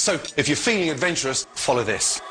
So if you're feeling adventurous, follow this.